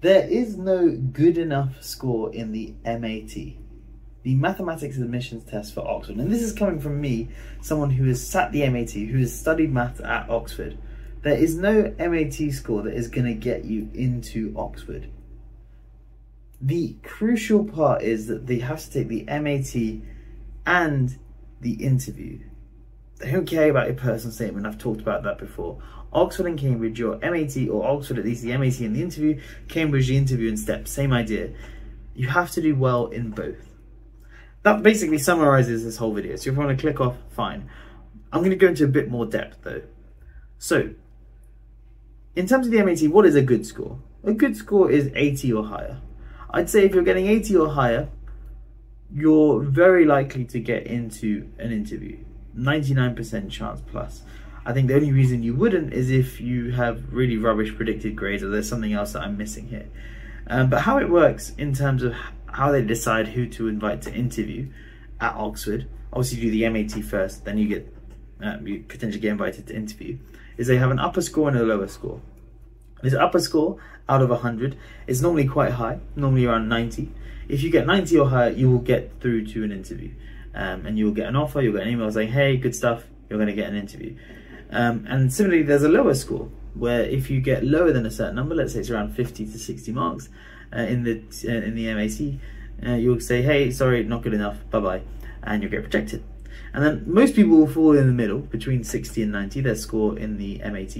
There is no good enough score in the MAT, the Mathematics Admissions Test for Oxford. And this is coming from me, someone who has sat the MAT, who has studied maths at Oxford. There is no MAT score that is going to get you into Oxford. The crucial part is that they have to take the MAT and the interview. They don't care about your personal statement. I've talked about that before. Oxford and Cambridge, your MAT, or Oxford at least the MAT and the interview, Cambridge the interview and STEP, same idea. You have to do well in both. That basically summarizes this whole video. So if you want to click off, fine. I'm going to go into a bit more depth though. So, in terms of the MAT, what is a good score? A good score is 80 or higher. I'd say if you're getting 80 or higher, you're very likely to get into an interview. 99% chance plus. I think the only reason you wouldn't is if you have really rubbish predicted grades or there's something else that I'm missing here. Um, but how it works in terms of how they decide who to invite to interview at Oxford, obviously you do the MAT first, then you get uh, you potentially get invited to interview, is they have an upper score and a lower score. This upper score out of 100 is normally quite high, normally around 90. If you get 90 or higher, you will get through to an interview. Um, and you will get an offer, you'll get an email saying, hey, good stuff, you're going to get an interview. Um, and similarly, there's a lower score where if you get lower than a certain number, let's say it's around 50 to 60 marks uh, in the uh, in the MAT, uh, you'll say, hey, sorry, not good enough, bye-bye, and you'll get rejected. And then most people will fall in the middle, between 60 and 90, their score in the MAT.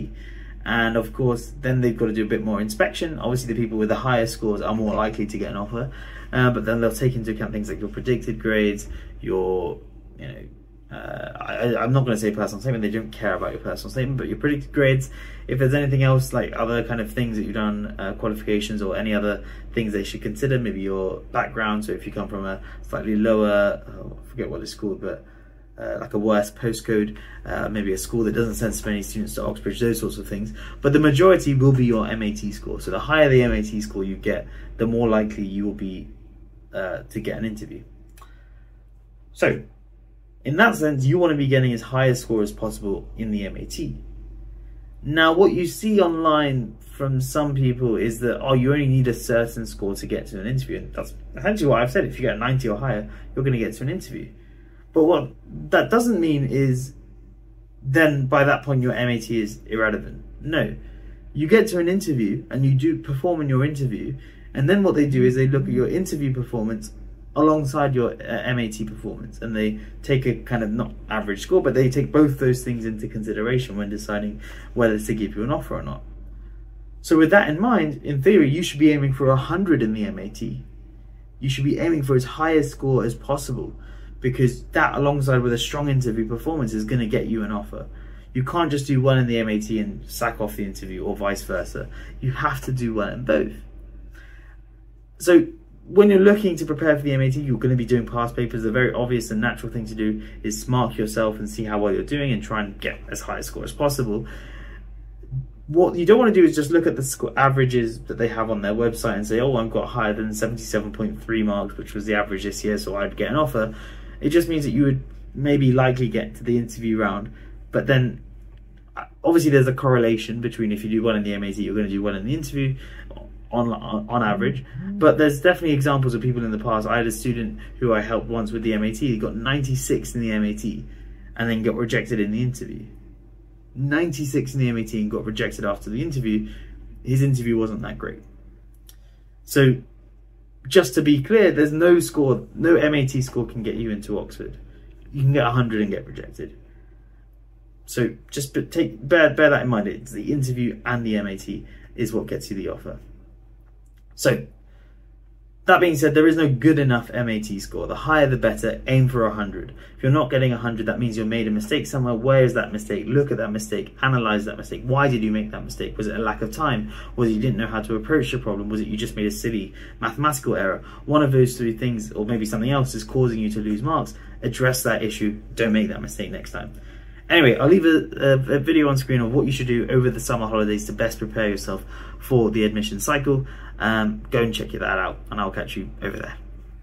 And of course, then they've got to do a bit more inspection. Obviously, the people with the higher scores are more likely to get an offer, uh, but then they'll take into account things like your predicted grades, your, you know, uh, I, am not going to say personal statement, they don't care about your personal statement, but your predicted grades, if there's anything else, like other kind of things that you've done, uh, qualifications or any other things they should consider, maybe your background, so if you come from a slightly lower, oh, I forget what it's called, but uh, like a worse postcode, uh, maybe a school that doesn't send so many students to Oxbridge, those sorts of things. But the majority will be your MAT score. So the higher the MAT score you get, the more likely you will be uh, to get an interview. So in that sense, you want to be getting as high a score as possible in the MAT. Now, what you see online from some people is that, oh, you only need a certain score to get to an interview. And that's essentially what I've said. If you get 90 or higher, you're going to get to an interview. But what that doesn't mean is then by that point your MAT is irrelevant. No. You get to an interview and you do perform in your interview, and then what they do is they look at your interview performance alongside your uh, MAT performance and they take a kind of not average score but they take both those things into consideration when deciding whether to give you an offer or not. So with that in mind, in theory you should be aiming for 100 in the MAT. You should be aiming for as high a score as possible because that alongside with a strong interview performance is going to get you an offer. You can't just do well in the MAT and sack off the interview or vice versa. You have to do well in both. So when you're looking to prepare for the MAT, you're going to be doing past papers. The very obvious and natural thing to do is mark yourself and see how well you're doing and try and get as high a score as possible. What you don't want to do is just look at the averages that they have on their website and say, oh, I've got higher than 77.3 marks, which was the average this year, so I'd get an offer. It just means that you would maybe likely get to the interview round, but then uh, obviously there's a correlation between if you do well in the MAT, you're going to do well in the interview on on average. But there's definitely examples of people in the past. I had a student who I helped once with the MAT. He got 96 in the MAT and then got rejected in the interview. 96 in the MAT and got rejected after the interview. His interview wasn't that great. So just to be clear, there's no score, no MAT score can get you into Oxford. You can get 100 and get rejected. So just take bear bear that in mind. It's the interview and the MAT is what gets you the offer. So, that being said, there is no good enough MAT score. The higher the better, aim for 100. If you're not getting 100, that means you made a mistake somewhere. Where is that mistake? Look at that mistake, analyze that mistake. Why did you make that mistake? Was it a lack of time? Was it you didn't know how to approach the problem? Was it you just made a silly mathematical error? One of those three things, or maybe something else, is causing you to lose marks. Address that issue. Don't make that mistake next time. Anyway, I'll leave a, a, a, video on screen of what you should do over the summer holidays to best prepare yourself for the admission cycle. Um, go and check that out, and I'll catch you over there.